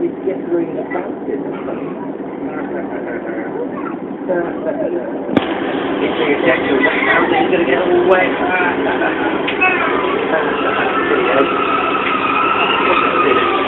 He's just doing the practice it? Right, okay. You get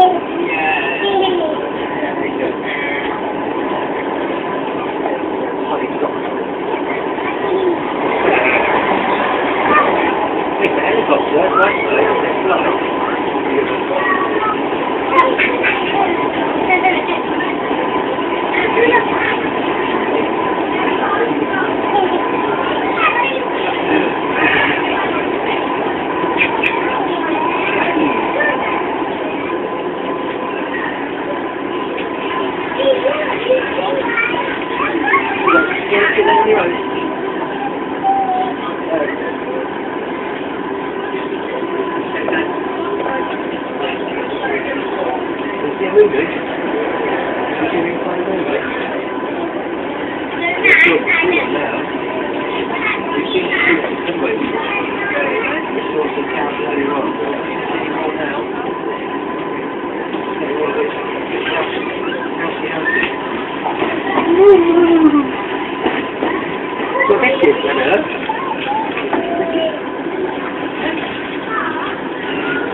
luôn Woo!